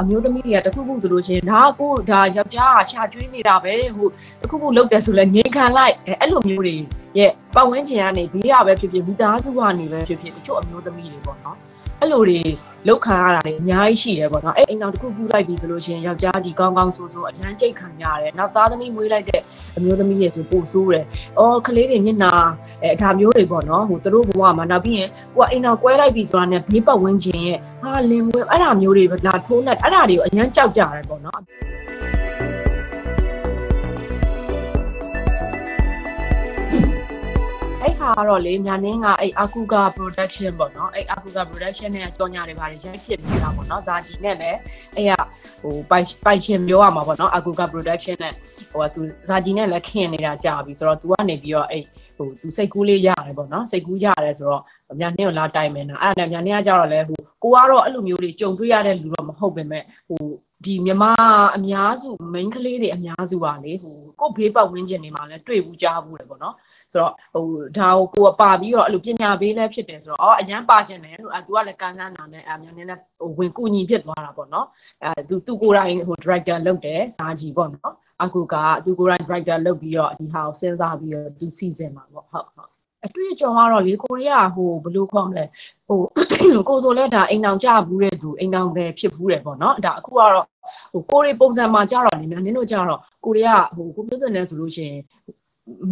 အမျိုးသမီးတွေကတခုခုဆိုလို့ရှိရင်ဒါကိုဒါယောက်ျားကရှာကျွေးနေတာပဲဟိုတခုခုလုပ်တယ်ဆိုလဲငြိမ်ခံလိုက်အဲ့လိုမျိုးတွေရဲ့ပတ်ဝန်းကျင်ကနေဘေးရပဲဖြစ်ဖြစ်မိသားစုကနေပဲဖြစ်ဖြစ်တချို့အမျိုးသမီးတွေပေါ့နော်အဲ့လိုတွေ လောက်ခံရတာတွေအများကြီးရှိတယ်ပေါ့နော်အဲ့အိမ်တော်တစ်ခုပြုလိုက်ပြီဆိုလို့ရှိရင်ယောက်ျားကြီးကောင်းကောင်းဆိုးဆိုးအချမ်းကြိတ်ခံရတယ်နောက်သားသမီးမွေးလိုက်တဲ့အမျိုးသမီးတွေဆိုပို့ဆိုးတယ်အော်ကလေးတွေမျက်နှာအဲဒါမျိုးတွေပေါ့နော်ဟိုသူတို့ဘဝမှာနောက်ပြီးရင်ကိုကအိမ်တော်ကွဲလိုက်ပြီဆိုတာနဲ့ဘေးပတ်ဝန်းကျင်ရဲ့ဟာလင်ဝင်အဲ့ဒါမျိုးတွေလာထိုးနဲ့အဲ့ဒါတွေကိုအရန်ကြောက်ကြတယ်ပေါ့နော် အဲ့ဟာကတော့လေညာနင်းကအဲ့အာကူကာ production ပေါ့နော်အဲ့အာကူကာ production နဲ့ကြော်ညာတွေပါတယ်ရိုက်ဖြစ်နေတာပေါ့နော်ဇာကြီးနဲ့လည်းအဲ့ကဟိုပိုင်ပိုင်ရှင်ပြောရမှာပေါ့နော်အာကူကာ production နဲ့ဟိုကသူဇာကြီးနဲ့လည်းခင်နေတာကြာပြီဆိုတော့ तू ကနေပြီးတော့အဲ့ဟိုသူစိတ်ကူးလေးရတယ်ပေါ့နော်စိတ်ကူးရတယ်ဆိုတော့ညာနင်းကိုလာတိုင်မယ်နော်အဲ့ဒါနဲ့ညာနင်းကကြတော့လဲဟိုကိုကတော့အဲ့လိုမျိုးတွေကြုံတွေ့ရတဲ့လူတော့မဟုတ်ပေမဲ့ဟို ဒီမြမအများစု main ကလေးတွေအများစုပါလေဟိုကို့ဘေးပတ်ဝန်းကျင်တွေမှာလည်းတွေ့ဘူးကြားဘူးတယ်ပေါ့နော်ဆိုတော့ဟိုဒါကိုကိုကပါပြီးတော့အဲ့လိုပညာပေးလည်းဖြစ်တယ်ဆိုတော့အော်အရန်ပါကျင်တယ်လို့အဲ तू ကလည်းကန်းကန်းနာနဲ့အများနဲ့လည်းဟိုဝင်ကူညီဖြစ်သွားတာပေါ့နော်အဲ तू သူကိုယ်တိုင်ဟို director လုပ်တယ်စာကြီးပေါ့နော်အခုကသူကိုယ်တိုင် director လုပ်ပြီးတော့ဒီဟာကိုစဉ်းစားပြီးတော့သူစီစဉ်မှာပေါ့ဟုတ်ဟုတ် အတွေ့အကြုံကတော့လေကိုရီးယားဟိုဘယ်လိုခေါ်မလဲဟိုကိုဆိုလဲဒါအိမ်အောင်ကြဘူးတဲ့သူအိမ်အောင်ပဲဖြစ်ဘူးတယ်ပေါ့နော်ဒါအခုကတော့ဟိုကိုရီပုံစံမှာကြတော့နေများနင်းတို့ကြတော့ကိုရီးယားဟိုကိုပြောတဲ့လဲဆိုလို့ရှိရင်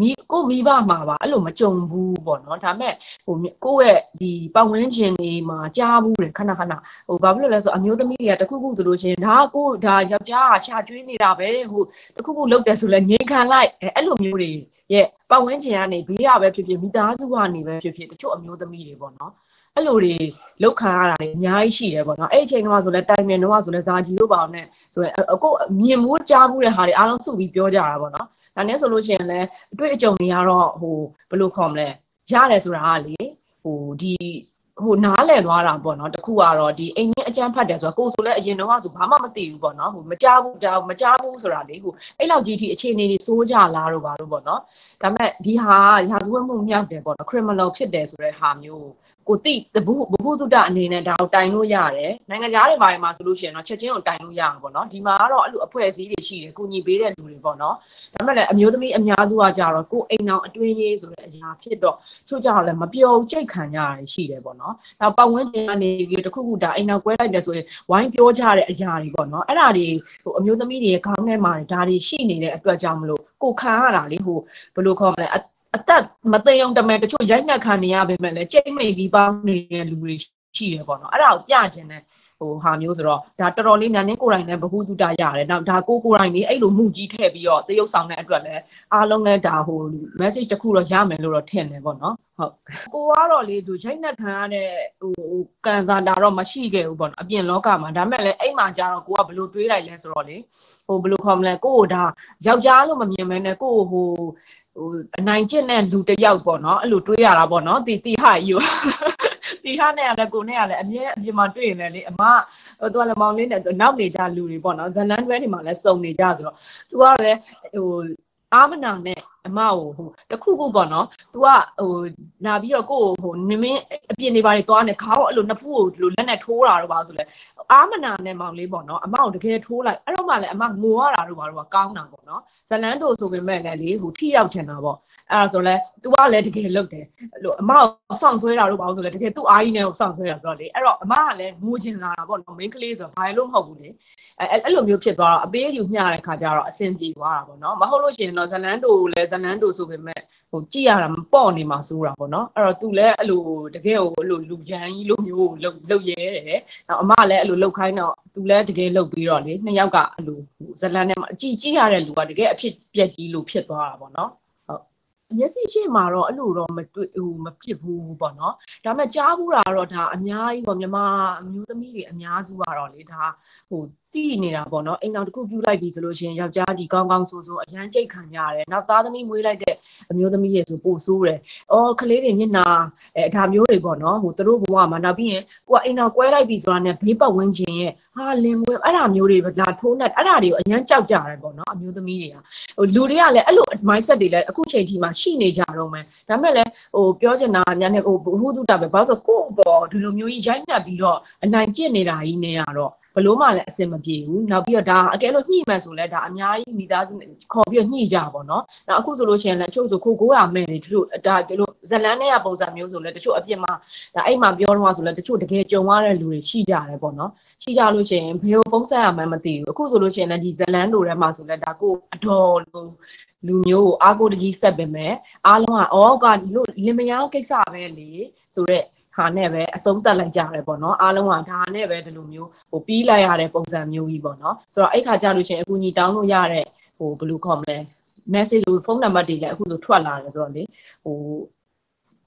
မိကိုမိဘမှာပါအဲ့လိုမကြုံဘူးပေါ့နော်ဒါမဲ့ဟိုကိုယ့်ရဲ့ဒီပတ်ဝန်းကျင်တွေမှာကြားဘူးတယ်ခဏခဏဟိုဘာဖြစ်လို့လဲဆိုအမျိုးသမီးတွေကတခုခုဆိုလို့ရှိရင်ဒါကိုဒါယောက်ျားကရှာကျွေးနေတာပဲဟိုတခုခုလုပ်တယ်ဆိုလဲငြိမ်ခံလိုက်အဲ့လိုမျိုးတွေ ရဲ့ပတ်ဝန်းကျင်ကနေဘေးရပဲဖြစ်ဖြစ်မိသားစုကနေပဲဖြစ်ဖြစ်တချို့အမျိုးသမီးတွေပေါ့နော်အဲ့လိုတွေလောက်ခံရတာတွေအများကြီးရှိတယ်ပေါ့နော်အဲ့ဒီအချိန်ကဆိုလဲတိုင်မြန်တော့ဆိုလဲဇာကြီးတို့ပါအောင်နဲ့ဆိုရင်အကိုမြင်မှုကြားမှုတဲ့ဟာတွေအားလုံးစုပြီးပြောကြတာပေါ့နော်ဒါနဲ့ဆိုလို့ရှိရင်လည်းအတွေ့အကြုံတွေကတော့ဟိုဘယ်လိုခေါ်မလဲရတယ်ဆိုတာကလေဟိုဒီ ဟိုနားလည်သွားတာပေါ့နော်တခုကတော့ဒီအိမ်ကြီးအကျန်းဖတ်တယ်ဆိုတော့ကိုဆိုလဲအရင်တော့ဆိုဘာမှမသိဘူးပေါ့နော်ဟိုမကြားဘူးကြားမကြားဘူးဆိုတာလေဟိုအဲ့လောက်ကြီးထိအခြေအနေတွေစိုးကြလားတော့ဘာလို့ပေါ့နော်ဒါပေမဲ့ဒီဟာရာဇဝတ်မှုမြောက်တယ်ပေါ့နော် criminal ဖြစ်တယ်ဆိုတဲ့ဟာမျိုး ကိုတိဘုဘုသူတအနေနဲ့ဒါကိုတိုင်လို့ရတယ်နိုင်ငံသားတွေဘာတွေမှာဆိုလို့ရှိရင်တော့ချက်ချင်းကိုတိုင်လို့ရမှာပေါ့နော်ဒီမှာကတော့အဲ့လိုအဖွဲ့အစည်းတွေရှိတယ်ကိုညီပေးတဲ့လူတွေပေါ့နော်ဒါပေမဲ့လည်းအမျိုးသမီးအများစုကကြတော့ကိုအိမ်အောင်အတွင်းရေးဆိုတဲ့အရာဖြစ်တော့ချို့ကြတော့လည်းမပြောကြိတ်ခံကြရတယ်ရှိတယ်ပေါ့နော်နောက်ပတ်ဝန်းကျင်ကနေပြီးတခုခုဒါအိမ်အောင်ကွဲလိုက်တယ်ဆိုရင်ဝိုင်းပြောကြတဲ့အရာတွေပေါ့နော်အဲ့ဒါတွေဟိုအမျိုးသမီးတွေခေါင်းထဲမှာဒါတွေရှိနေတဲ့အတွက်ကြောင့်မလို့ကိုခံရတာလေဟိုဘယ်လိုခေါ်မလဲ အသက်မသိအောင်တမဲတချို့ရိုက်နှက်ခံနေရပေမဲ့လည်းကြိတ်မိတ်ပြီးပေါင်းနေတဲ့လူတွေရှိတယ်ပေါ့နော်အဲ့ဒါကိုပြချင်တယ် ဟိုဟာမျိုးဆိုတော့ဒါတော်တော်လေးမြန်နေကိုယ်တိုင်လည်းဘ ഹു တုတရတယ်နောက်ဒါကိုကိုယ်တိုင်လေးအဲ့လိုမှုကြီးထည့်ပြီးတော့တရုပ်ဆောင်တဲ့အတွက်လည်းအားလုံးလည်းဒါဟို message တစ်ခုတော့ရမယ်လို့တော့ထင်တယ်ပေါ့နော်ဟုတ်ကိုကတော့လေသူရိုက်နှက်ခံရတဲ့ဟိုကန်စာတာတော့မရှိခဲ့ဘူးပေါ့နော်အပြင်လောကမှာဒါမဲ့လည်းအဲ့မှာကျတော့ကိုကဘလို့တွေးလိုက်လဲဆိုတော့လေဟိုဘလို့ခေါ်မလဲကိုကိုဒါယောက်ျားလို့မမြင်မဲနဲ့ကိုဟိုဟိုအနိုင်ကျင့်တဲ့လူတစ်ယောက်ပေါ့နော်အဲ့လိုတွေးရတာပေါ့နော်တီတီဟာယူ တီဟာနဲ့လည်းကိုနဲ့ကလည်းအမြဲအပြင်မှာတွေ့ရင်လည်းလေအမဟိုသူကလည်းမောင်လေးနဲ့နောက်နေကြလူတွေပေါ့နော်ဇလန်တွဲတွေမှာလည်းစုံနေကြဆိုတော့သူကလည်းဟိုအာမနာနဲ့ အမကိုဟိုတခုခုပေါ့နော် तू ကဟိုလာပြီးတော့ကိုဟိုနမင်းအပြင်နေပါလေသွားနေခေါင်းအဲ့လိုနှစ်ဖူးကိုဒီလိုလက်နဲ့ထိုးတာတော့ပါဆိုလဲအာမနာနဲ့မောင်လေးပေါ့နော်အမကိုတကယ်ထိုးလိုက်အဲ့တော့မှလည်းအမငိုရတာတော့ပါတော့ကောင်းတာပေါ့နော်ဇလန်တိုဆိုပေမဲ့လည်းလေဟိုထိရောက်ချင်တာပေါ့အဲ့ဒါဆိုလဲ तू ကလည်းတကယ်လုပ်တယ်အဲ့လိုအမကိုစောင့်ဆွဲတာတော့ပါဆိုလဲတကယ်သူ့အားကြီးနဲ့ကိုစောင့်ဆွဲတာဆိုတော့လေအဲ့တော့အမကလည်းငိုချင်လာတာပေါ့နော် main ကလေးဆိုတော့ဘာလို့မဟုတ်ဘူးလေအဲ့အဲ့လိုမျိုးဖြစ်သွားတော့အပေးယူမျှတဲ့ခါကျတော့အဆင်ပြေသွားတာပေါ့နော်မဟုတ်လို့ရှိရင်တော့ဇလန်တိုလည်းဇလန်တိုဆိုပေမဲ့ဟိုကြည့်ရတာမပေါ့နေမှာစိုးတာပေါ့နော်အဲ့တော့သူလည်းအဲ့လိုတကယ်ဟိုအဲ့လိုလူချမ်းကြီးလိုမျိုးလှုပ်လှုပ်ရဲတယ်နောက်အမလည်းအဲ့လိုလှုပ်ခိုင်းတော့သူလည်းတကယ်လှုပ်ပြီးတော့လေနှစ်ယောက်ကအဲ့လိုဇလန်နဲ့အကြည့်ကြည့်ရတဲ့လူကတကယ်အဖြစ်ပြက်ကြီးလို့ဖြစ်သွားတာပေါ့နော်မျက်စိရှိမှာတော့အဲ့လိုတော့မတွေ့ဟိုမဖြစ်ဘူးပေါ့နော်ဒါပေမဲ့ကြားဘူးတာတော့ဒါအများကြီးပေါ့မြန်မာအမျိုးသမီးတွေအများစုကတော့လေဒါဟိုတည်နေတာပေါ့နော်အိမ်တော်တစ်ခုပြုလိုက်ပြီဆိုလို့ရှိရင်ယောက်ျားကြီးကောင်းကောင်းဆိုးဆိုးအရန်ကြိတ်ခံရတယ်နောက်သားသမီးမွေးလိုက်တဲ့အမျိုးသမီးတွေဆိုပို့ဆိုးတယ်အော်ကလေးတွေမျက်နှာအဲဒါမျိုးတွေပေါ့နော်ဟိုသူတို့ဘဝမှာနောက်ပြီးရင်ကိုကအိမ်တော်ကွဲလိုက်ပြီဆိုတာနဲ့ဘေးပတ်ဝန်းကျင်ရဲ့ဟာလင်ဝင်အဲ့ဒါမျိုးတွေလာထိုးနဲ့အဲ့ဒါတွေကိုအရန်ကြောက်ကြတယ်ပေါ့နော်အမျိုးသမီးတွေကဟိုလူတွေကလည်းအဲ့လို mindset တွေလည်းအခုချိန်ထိမှရှိနေကြတော့မယ်ဒါပေမဲ့လည်းဟိုပြောချင်တာညနေဟိုဘုဟုတုတပဲဘာလို့ဆိုကိုယ့်ဘောဒီလိုမျိုးကြီးရိုက်နှက်ပြီးတော့အနိုင်ကျင့်နေတာကြီးနေရတော့ ဘဘလို့မှလည်းအဆင်မပြေဘူးနောက်ပြီးတော့ဒါအကယ်လို့ညှိမှန်ဆိုလဲဒါအများကြီးမိသားစုခေါ်ပြီးတော့ညှိကြပါတော့နောက်အခုဆိုလို့ရှိရင်လည်းတချို့ဆိုခိုးကိုးရမယ်နေတချို့ဒါဒီလိုဇလန်းနဲ့ပုံစံမျိုးဆိုလဲတချို့အပြစ်မှာဒါအဲ့မှာပြောတော့ဆိုလဲတချို့တကယ်ကြုံရတဲ့လူတွေရှိကြတယ်ပေါ့နော်ရှိကြလို့ရှိရင်ဘယ်လိုဖုန်းဆက်ရမှန်းမသိဘူးအခုဆိုလို့ရှိရင်လည်းဒီဇလန်းတို့ထဲမှာဆိုလဲဒါကိုအတော်လို့လူမျိုးကိုအားကိုတကြီးဆက်ပင်မဲ့အားလုံးကအော်ကလို့လင်မယားကိစ္စပဲလေဆိုတော့ ဟာနဲ့ပဲအဆုံးသက်လိုက်ကြတယ်ပေါ့နော်အားလုံးကဒါနဲ့ပဲဒီလိုမျိုးဟိုပြီးလိုက်ရတဲ့ပုံစံမျိုးကြီးပေါ့နော်ဆိုတော့အဲ့ခါကြလို့ရှိရင်အခုညီတောင်းလို့ရတဲ့ဟိုဘယ်လိုခေါ်မလဲ message လို့ဖုန်းနံပါတ်တွေလည်းအခုလိုထွက်လာတယ်ဆိုတော့လေဟို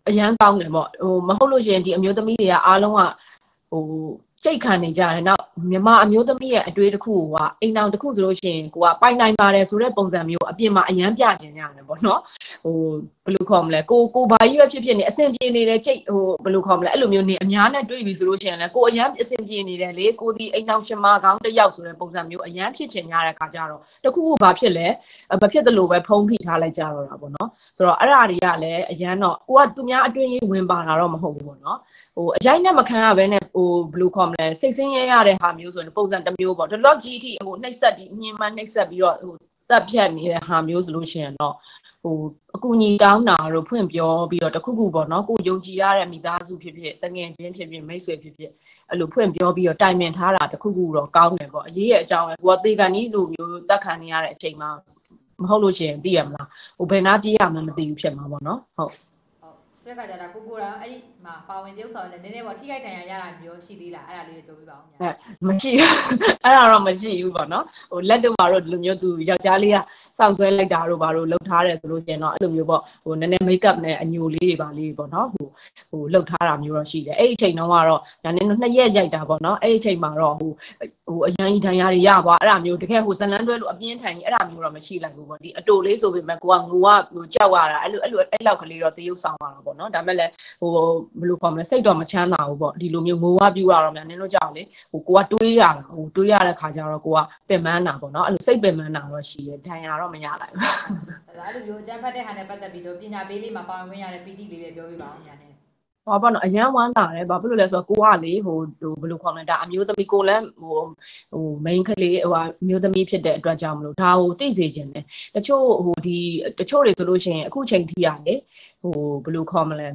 အရန်ကောင်းတယ်ပေါ့ဟိုမဟုတ်လို့ရှိရင်ဒီအမျိုးသမီးတွေကအားလုံးကဟိုစိတ်ခံနေကြတယ်နောက်မြမအမျိုးသမီးရဲ့အတွေ့တစ်ခုကအိမ်အောင်တစ်ခုဆိုလို့ရှိရင်ကိုကပိုင်နိုင်ပါတယ်ဆိုတဲ့ပုံစံမျိုးအပြင်မှာအရန်ပြကျင်ကြတယ်ပေါ့နော်ဟိုဘ ယ်လိုခေါ်မလဲကိုကိုဘာကြီးပဲဖြစ်ဖြစ်နေအဆင်ပြေနေတဲ့စိတ်ဟိုဘယ်လိုခေါ်မလဲအဲ့လိုမျိုးနေအများနဲ့တွေ့ပြီဆိုလို့ရှိရင်လည်းကိုအရန်အဆင်ပြေနေတယ်လေကိုဒီအိမ်အောင်ရှင်မကောင်းတစ်ယောက်ဆိုတဲ့ပုံစံမျိုးအရန်ဖြစ်ချင်ကြတဲ့ခါကျတော့တခုခုဘာဖြစ်လဲမဖြစ်တယ်လို့ပဲဖုံးဖိထားလိုက်ကြတော့တာပေါ့နော်ဆိုတော့အဲ့ဒါတွေကလည်းအရန်တော့ကိုကသူများအတွင်းရေးဝင်ပါတာတော့မဟုတ်ဘူးပေါ့နော်ဟိုအရင်နဲ့မခံရဘဲနဲ့ဟိုဘယ်လိုခေါ်မလဲစိတ်ဆင်းရဲရတဲ့ဟာမျိုးဆိုရင်ပုံစံတစ်မျိုးပေါ့ဒီလောက်ကြီးအထိဟိုနှိပ်စက်ဒီညင်မနှိပ်စက်ပြီးတော့ဟို တက်ဖြတ်နေတဲ့ဟာမျိုးဆိုလို့ရှိရင်တော့ဟိုအကူညီတောင်းတာတို့ဖွင့်ပြောပြီးတော့တခုခုပေါ့နော်ကိုယုံကြည်ရတဲ့မိသားစုဖြစ်ဖြစ်တငယ်ချင်းဖြစ်ဖြစ်မိတ်ဆွေဖြစ်ဖြစ်အဲ့လိုဖွင့်ပြောပြီးတော့တိုင်ပင်ထားတာတခုခုတော့ကောင်းတယ်ပေါ့အရေးရဲ့အကြောင်းကိုကသေကန်ကြီးလိုမျိုးတက်ခံနေရတဲ့အချိန်မှာမဟုတ်လို့ရှိရင်သိရမလားဟိုဘယ်နာပြေးရမှမသိဘူးဖြစ်မှာပေါ့နော်ဟုတ် စက်ကကြတာကိုကိုတော့အဲ့ဒီမှာပါဝင်တယောက်ဆောင်လည်းနည်းနည်းပေါ့ထိခိုက်ဒဏ်ရာရတာမျိုးရှိသေးလားအဲ့ဒါလေးပြောပြပါဦးညာမရှိဘူးအဲ့ဒါတော့မရှိဘူးပေါ့နော်ဟိုလက်တော့မှာတော့ဒီလိုမျိုးသူယောက်ျားလေးကစောင့်ဆွဲလိုက်တာတို့ဘာလို့လှုပ်ထားတယ်ဆိုလို့ရှင်တော့အဲ့လိုမျိုးပေါ့ဟိုနည်းနည်းမိတ်ကပ်နဲ့အညိုလေးတွေပါလေးပေါ့နော်ဟိုဟိုလှုပ်ထားတာမျိုးတော့ရှိတယ်အဲ့ဒီအချိန်တုန်းကတော့ညာနေနှစ်ရက်ရိုက်တာပေါ့နော်အဲ့ဒီအချိန်မှာတော့ဟို ဟိုအရန်ကြီးဒဏ်ရာတွေရသွားအဲ့ဒါမျိုးတကယ်ဟိုဇလန်းတွဲလို့အပြင်းထန်ကြီးအဲ့ဒါမျိုးတော့မရှိလိုက်ဘူးပေါ့ဒီအတူလေးဆိုပေမဲ့ကိုကငိုကဟိုကြောက်ရတာအဲ့လိုအဲ့လိုအဲ့လောက်ကလေးတော့တရုပ်ဆောင်ရတာပေါ့နော်ဒါမဲ့လည်းဟိုဘယ်လိုခေါ်မလဲစိတ်တော့မချမ်းသာဘူးပေါ့ဒီလိုမျိုးငိုဝပြူရတော့များနင်းလို့ကြောက်လေဟိုကိုကတွေးရတာဟိုတွေးရတဲ့ခါကျတော့ကိုကပင်ပန်းတာပေါ့နော်အဲ့လိုစိတ်ပင်ပန်းတာတော့ရှိတယ်ဒဏ်ရာတော့မရလိုက်ဘူးအဲ့လိုမျိုးအကျန်းဖတ်တဲ့ဟာနဲ့ပတ်သက်ပြီးတော့ပညာပေးလေးမှာပါဝင်ခွင့်ရတဲ့ပီတိလေးလေးပြောပြပါဦးညာနေ ဟောပေါ့နော်အရန်ဝမ်းတာတယ်ဘာဖြစ်လို့လဲဆိုတော့ကိုကလေဟိုဟိုဘယ်လိုခေါ်မလဲဒါအမျိုးသမီးကိုလည်းဟိုဟို main ကလေးဟိုအမျိုးသမီးဖြစ်တဲ့အတွက်ကြောင့်မလို့ဒါကိုသိစေခြင်းတယ်တချို့ဟိုဒီတချို့တွေဆိုလို့ရှိရင်အခုချိန်ထိရတယ်ဟိုဘယ်လိုခေါ်မလဲ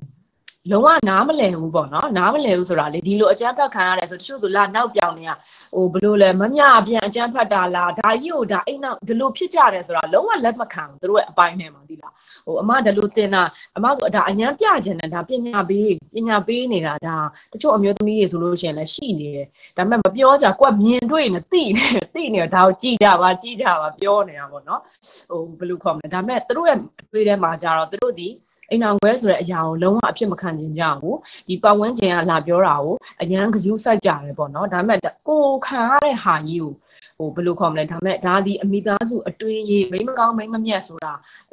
လုံးဝနားမလည်ဘူးပေါ့နော်နားမလည်ဘူးဆိုတာလေဒီလိုအကြမ်းဖက်ခံရတယ်ဆိုတချို့ဆိုလာနောက်ပြောင်နေရဟိုဘလို့လဲမမြအပြန်အကြမ်းဖက်တာလားဒါကြီးကိုဒါအိမ်နောက်ဒီလိုဖြစ်ကြတယ်ဆိုတာလုံးဝလက်မခံဘူးသူတို့ရဲ့အပိုင်းထဲမှာဒီလားဟိုအမဒီလိုတင်တာအမဆိုဒါအញ្ញမ်းပြခြင်းနဲ့ဒါပညာပေးပညာပေးနေတာဒါတချို့အမျိုးသမီးတွေဆိုလို့ရှိရင်လည်းရှိနေတယ်ဒါပေမဲ့မပြောကြကွက်မြင်တွေ့နေသိနေသိနေဒါကိုကြည်ကြပါကြည်ကြပါပြောနေတာပေါ့နော်ဟိုဘလို့ခေါ်မလဲဒါပေမဲ့သူတို့ရဲ့အတွေ့ထဲမှာကြတော့သူတို့ဒီ အိမ်အောင်ခွဲဆိုတဲ့အရာကိုလုံးဝအဖြစ်မခံခြင်းကြဘူးဒီပတ်ဝန်းကျင်ကလာပြောတာကိုအရန်ဂယုစိုက်ကြတယ်ပေါ့နော်ဒါပေမဲ့ကိုခံရတဲ့ဟာကြီးကိုဟိုဘယ်လိုခေါ်မလဲဒါပေမဲ့ဒါဒီအမိသားစုအတွင်းရေးမိမကောင်းမိမမြတ်ဆိုတာ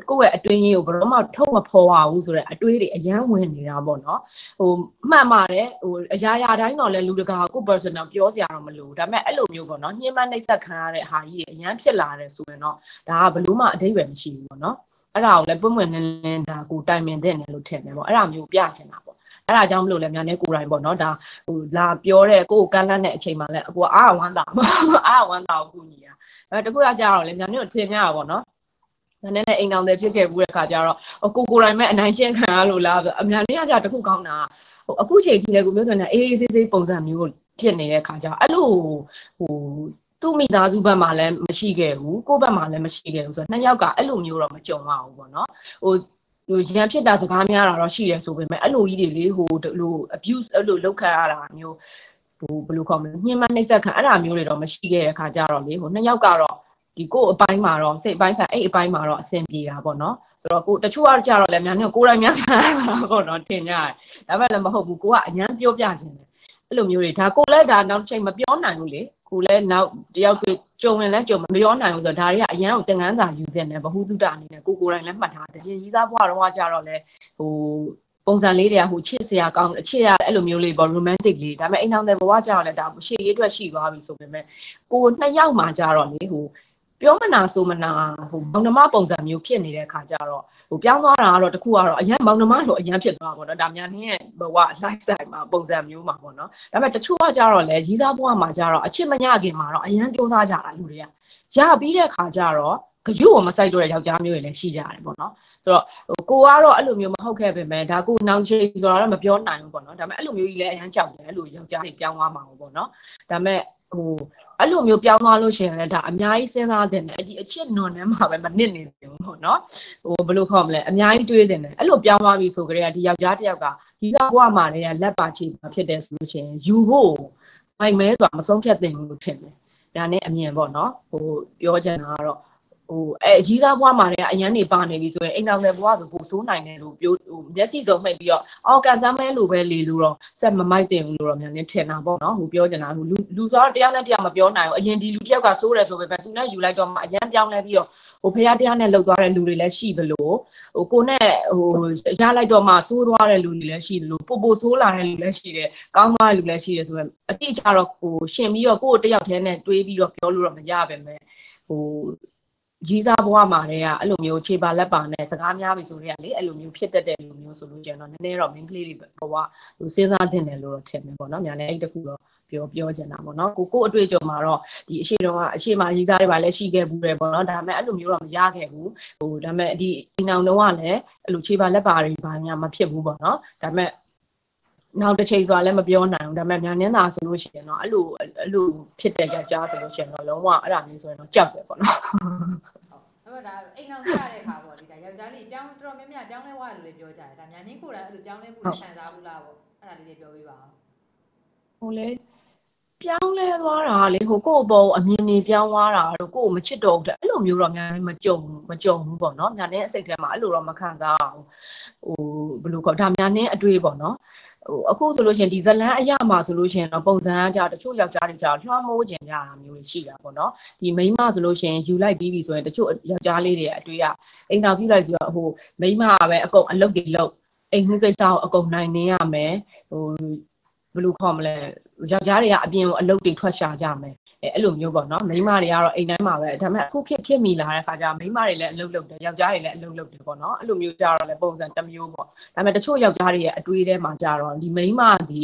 ကိုယ့်ရဲ့အတွင်းရေးကိုဘယ်တော့မှထုတ်မဖော်ရဘူးဆိုတဲ့အတွေးတွေအရန်ဝင်နေတာပေါ့နော်ဟိုမှတ်ပါတယ်ဟိုအရာရာတိုင်းတော့လဲလူတကာကို personal ပြောစရာတော့မလိုဘူးဒါပေမဲ့အဲ့လိုမျိုးပေါ့နော်ညှင်းမနှိပ်စက်ခံရတဲ့ဟာကြီးအရန်ဖြစ်လာတယ်ဆိုရင်တော့ဒါကဘလို့မှအတိတ်ပဲမရှိဘူးပေါ့နော် အဲ့ဒါကိုလည်းပွင့်ပွင့်လင်းလင်းဒါကိုတိုင်ပင်တဲ့နယ်လို့ထင်တယ်ပေါ့အဲ့ဒါမျိုးပြချင်တာပေါ့အဲ့ဒါကြောင့်မလို့လဲများနေကိုယ်တိုင်ပေါ့နော်ဒါဟိုလာပြောတဲ့ကိုယ်ကန်းလန်းတဲ့အချိန်မှလည်းအကူအားဝမ်းသာအားဝမ်းသာကိုညီတာအဲတခုကကြတော့လေများနေကိုထင်ကြတာပေါ့နော်နည်းနည်းအိမ်အောင်တယ်ဖြစ်ခဲ့ဘူးတဲ့ခါကျတော့ကိုကိုယ်တိုင်မဲ့အနိုင်ကျင့်ခံရလို့လားအများကြီးကကြတခုကောင်းတာဟိုအခုချိန်ထိလည်းကိုမျိုးသွင်းတဲ့အေးအေးဆေးဆေးပုံစံမျိုးဖြစ်နေတဲ့ခါကျတော့အဲ့လိုဟို သူ့မိသားစုဘက်မှာလည်းမရှိခဲ့ဘူးကိုယ့်ဘက်မှာလည်းမရှိခဲ့ဘူးဆိုတော့နှစ်ယောက်ကအဲ့လိုမျိုးတော့မကြုံရဘူးပေါ့နော်ဟိုဟိုရန်ဖြစ်တာစကားများတာတော့ရှိတယ်ဆိုပေမဲ့အဲ့လိုကြီးတွေလေဟိုလို abuse အဲ့လိုလောက်ခံရတာမျိုးဟိုဘယ်လိုခေါ်မလဲညှဉ်းပန်းနှိပ်စက်ခံအဲ့ဒါမျိုးတွေတော့မရှိခဲ့တဲ့အခါကျတော့လေဟိုနှစ်ယောက်ကတော့ဒီကိုအပိုင်းမှာတော့စိတ်ပိုင်းဆိုင်အဲ့အပိုင်းမှာတော့အဆင်ပြေတာပေါ့နော်ဆိုတော့ကိုတချို့ကကြတော့လည်းများနေကိုယ်တိုင်များခံတာပေါ့နော်ထင်ကြတယ်ဒါပေမဲ့လည်းမဟုတ်ဘူးကိုကအញ្ញမ်းပြောပြခြင်းတယ် အဲ့လိုမျိုးတွေဒါကိုလည်းဒါနောက်တစ်ချိန်မပြောနိုင်ဘူးလေကိုလည်းနောက်တယောက်တွေ့ကြုံရင်လည်းကြုံမပြောနိုင်ဘူးဆိုတော့ဒါတွေကအရန်ကိုသင်ခန်းစာယူခြင်းနဲ့ဘ ഹു တုတအနေနဲ့ကိုကိုယ်တိုင်လည်းမှတ်ထားတယ်ရေးစားဘွားတော့ကြတော့လေဟိုပုံစံလေးတွေကဟိုချစ်စရာကောင်းချစ်ရအဲ့လိုမျိုးလေးပေါ့ romantic လေးဒါပေမဲ့အိမ်အောင်တဲ့ဘဝကြတော့လည်းဒါရှေ့ရေးအတွက်ရှိသွားပြီဆိုပေမဲ့ကိုနှစ်ယောက်မှကြတော့လေဟို ပြောမနာဆိုမနာဟိုမောင်နှမပုံစံမျိုးဖြစ်နေတဲ့ခါကျတော့ဟိုပြောင်းသွားတာကတော့တခုကတော့အရင်မောင်နှမလိုအရင်ဖြစ်သွားပါတော့ဒါများနင်းရဲ့ဘဝ life style မှာပုံစံမျိုးမှာပေါ့နော်ဒါပေမဲ့တချို့ကကြတော့လေရီးစားဘဝမှာကြတော့အချစ်မညခင်မှာတော့အရင်ပြောစားကြတာလူတွေကရပြီးတဲ့ခါကျတော့ဂယုကိုမဆိုင်တော့တဲ့ယောက်ျားမျိုးတွေလည်းရှိကြတယ်ပေါ့နော်ဆိုတော့ဟိုကိုကတော့အဲ့လိုမျိုးမဟုတ်ခဲ့ပေမဲ့ဒါကိုနောင်ချေဆိုတော့မပြောနိုင်ဘူးပေါ့နော်ဒါပေမဲ့အဲ့လိုမျိုးကြီးလည်းအရန်ကြောက်တယ်အဲ့လိုယောက်ျားတွေပြောင်းသွားမှာပေါ့နော်ဒါပေမဲ့ ဟိုအဲ့လိုမျိုးပြောင်းသွားလို့ရှိရင်လည်းဒါအများကြီးစဉ်းစားတင်တယ်ဒီအချစ်နွန်ထဲမှာပဲမနစ်နေတယ်ပေါ့နော်ဟိုဘယ်လိုခေါ်မလဲအများကြီးတွေးတင်တယ်အဲ့လိုပြောင်းသွားပြီဆိုကြတဲ့ဒီယောက်ျားတစ်ယောက်ကဒီကဘဝမှာလည်းလက်ပါချီဖြစ်တယ်ဆိုလို့ရှိရင်ယူဖို့မိုက်မဲဆိုတာမဆုံးဖြတ်သင့်ဘူးလို့ထင်တယ်ဒါနဲ့အမြင်ပေါ့နော်ဟိုပြောချင်တာကတော့ ဟိုအဲရီးသားဘွားမှာလည်းအရန်နေပါနေပြီဆိုရင်အိမ်တော်ငယ်ဘွားဆိုပိုဆိုးနိုင်တယ်လို့ပြောဟိုမျက်စိစုံမှိတ်ပြီးတော့အော်ကန်ဆာမဲလို့ပဲလေလို့တော့ဆက်မမိုက်တင်ဘူးလို့တော့မြန်နေထင်တာပေါ့နော်ဟိုပြောချင်တာဟိုလူလူဆိုတော့တရားနဲ့တရားမပြောနိုင်ဘူးအရင်ဒီလူတယောက်ကဆိုးတယ်ဆိုပေမဲ့သူနဲ့ယူလိုက်တော့မှအရန်ပြောင်းလဲပြီးတော့ဟိုဖះတရားနဲ့လှုပ်သွားတဲ့လူတွေလည်းရှိသလိုဟိုကိုနဲ့ဟိုရလိုက်တော့မှဆိုးသွားတဲ့လူတွေလည်းရှိသလိုပိုပိုဆိုးလာတဲ့လူလည်းရှိတယ်ကောင်းသွားတဲ့လူလည်းရှိတယ်ဆိုပေမဲ့အတိအကျတော့ဟိုရှင်ပြီးတော့ကိုယ့်တယောက်တည်းနဲ့တွေးပြီးတော့ပြောလို့တော့မရပါပဲဟို ကြီးစားဘဝမှာတည်းကအဲ့လိုမျိုးခြေပါလက်ပါနဲ့စကားများပြီဆိုတော့လေအဲ့လိုမျိုးဖြစ်တတ်တဲ့လူမျိုးဆိုလို့ကျန်တော့နည်းနည်းတော့ main ကလေးတွေဘဝဟိုစဉ်းစားသင့်တယ်လို့တော့ထင်တယ်ပေါ့နော်။ညာလည်းအဲ့တခုတော့ပြောပြောချင်တာပေါ့နော်။ကိုကိုအတွေ့အကြုံမှာတော့ဒီအရှိတုန်းကအရှိမရေးသားတွေပါလည်းရှိခဲ့ဘူးတယ်ပေါ့နော်။ဒါပေမဲ့အဲ့လိုမျိုးတော့မရခဲ့ဘူး။ဟိုဒါပေမဲ့ဒီအိမ်အောင်တုန်းကလည်းအဲ့လိုခြေပါလက်ပါတွေဘာညာမဖြစ်ဘူးပေါ့နော်။ဒါပေမဲ့နောက်တစ်ချိန်ဆိုတာလည်းမပြောနိုင်ဘူးဒါပေမဲ့မြန်နင်းတာဆိုလို့ရှိရင်တော့အဲ့လိုအဲ့လိုဖြစ်တဲ့ကြောက်ကြားဆိုလို့ရှိရင်တော့လုံးဝအဲ့ဒါမျိုးဆိုရင်တော့ကြောက်တယ်ပေါ့နော် အဲ့တော့ဒါအိမ်အောင်ကြတဲ့ခါပေါ့ဒီဒါယောက်ျားလေးပြောင်းတော်တော်များများပြောင်းလဲသွားတယ်လို့လည်းပြောကြတယ်ဒါမြန်နင်းကိုယ်တိုင်အဲ့လိုပြောင်းလဲမှုခံစားဘူးလားပေါ့အဲ့ဒါလေးလေးပြောပြပါအောင်ဟိုလေပြောင်းလဲသွားတာလေဟိုကိုယ့်ဘောအမြင်နေပြောင်းသွားတာတော့ကိုယ့်မချစ်တော့ဘူးအဲ့လိုမျိုးတော့အများကြီးမကြုံမကြုံဘူးပေါ့နော်။ညာနေအစိတ်ထဲမှာအဲ့လိုတော့မခံစားအောင်ဟိုဘယ်လိုခေါ်ဒါညာနေအတွေ့ပေါ့နော် ဟိုအခုဆိုလို့ရှိရင်ဒီဇလန်အရာမှာဆိုလို့ရှိရင်တော့ပုံစံအကြတချို့ယောက်ျားတွေကြာလွှမ်းမိုးခြင်းရတာမျိုးတွေရှိတာပေါ့နော်ဒီမိန်းမဆိုလို့ရှိရင်ယူလိုက်ပြီးပြီဆိုရင်တချို့ယောက်ျားလေးတွေအတွေ့ရအိမ်တော်ပြုလိုက်ဆိုတော့ဟိုမိန်းမကပဲအကုန်အလုပ်တွေလုပ်အိမ်မှုကိစ္စကိုအကုန်နိုင်နေရမယ်ဟို ဘယ်လိုခေါ်မလဲယောက်ျားတွေကအပြင်ကိုအလုပ်တွေထွက်ရှာကြမယ်အဲအဲ့လိုမျိုးပေါ့နော်မိန်းမတွေကတော့အိမ်တိုင်းမှာပဲဒါပေမဲ့အခုခေတ်ခေတ်မီလာတဲ့ခါကျမိန်းမတွေလည်းအလုပ်လုပ်တယ်ယောက်ျားတွေလည်းအလုပ်လုပ်တယ်ပေါ့နော်အဲ့လိုမျိုးကြတော့လည်းပုံစံတစ်မျိုးပေါ့ဒါပေမဲ့တချို့ယောက်ျားတွေရဲ့အတွေးထဲမှာကြတော့ဒီမိန်းမဒီ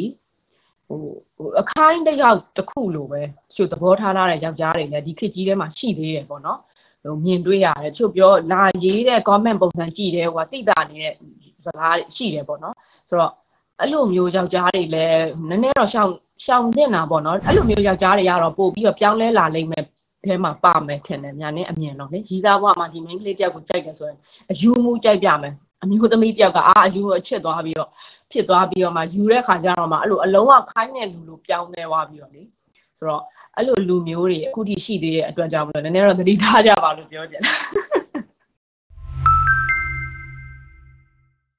ဟိုဟိုအခိုင်းတယောက်တစ်ခုလိုပဲတချို့သဘောထားလာတဲ့ယောက်ျားတွေလည်းဒီခေတ်ကြီးထဲမှာရှိသေးတယ်ပေါ့နော်ဟိုမြင်တွေ့ရတယ်ချို့ပြောလာရေးတဲ့ comment ပုံစံကြည့်တယ်ဟိုကတိတာနေတဲ့စကားရှိတယ်ပေါ့နော်ဆိုတော့ အဲ့လိုမျိုးယောက်ျားတွေလည်းနည်းနည်းတော့ရှောင်ရှောင်တင်တာပေါ့နော်အဲ့လိုမျိုးယောက်ျားတွေကတော့ပို့ပြီးတော့ပြောင်းလဲလာလိမ့်မယ်အဲမှာပါမယ်ထင်တယ်ညာနဲ့အမြင်တော့လေရီးစားဘွားမှာဒီ main ကလေးတယောက်ကိုကြိုက်တယ်ဆိုရင်အယူမှုကြိုက်ပြမယ်အမျိုးသမီးတယောက်ကအာအယူကိုချစ်သွားပြီးတော့ဖြစ်သွားပြီးတော့မှယူတဲ့ခါကျတော့မှအဲ့လိုအလုံးကခိုင်းတဲ့လူလိုပြောင်းလဲသွားပြီးတော့လေဆိုတော့အဲ့လိုလူမျိုးတွေအခုထိရှိသေးတဲ့အတွက်ကြောင့်မလို့နည်းနည်းတော့သတိထားကြပါလို့ပြောချင်တယ်